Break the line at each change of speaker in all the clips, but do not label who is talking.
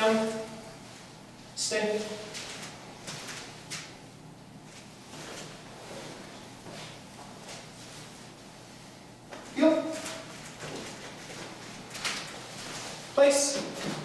Down. Stay. Heel. Place.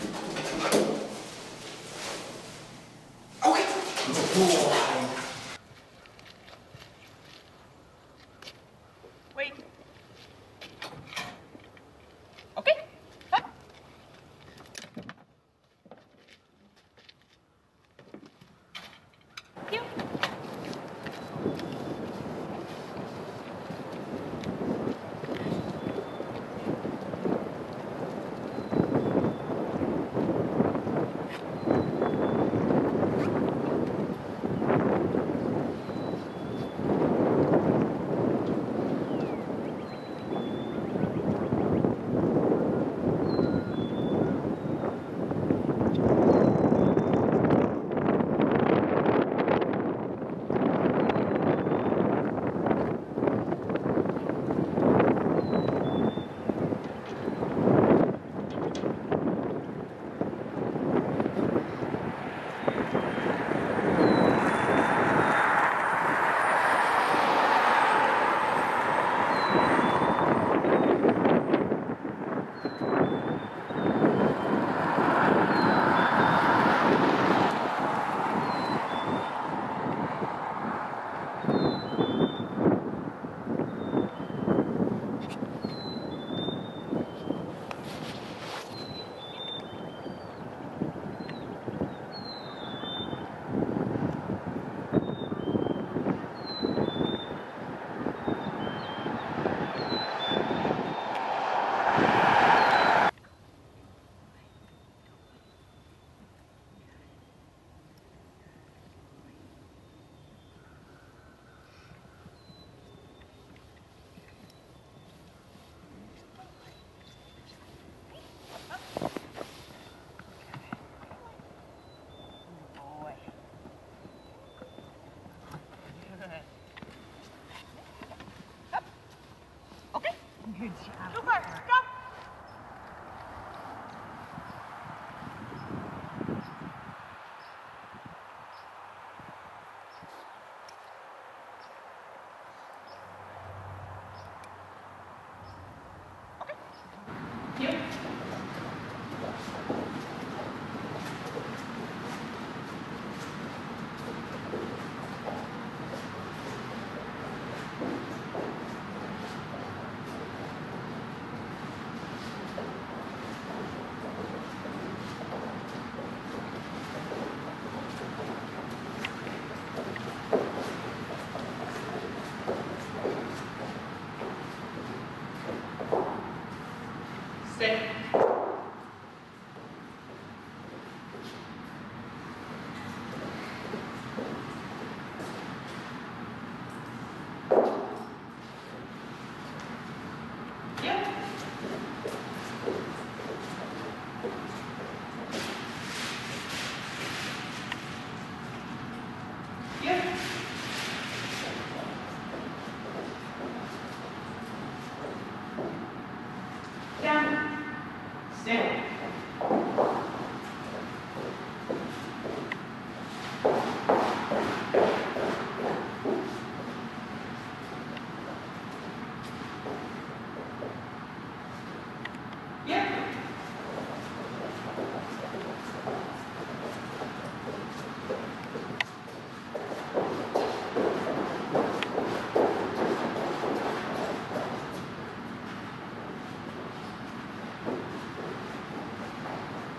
그지. 아.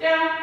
down,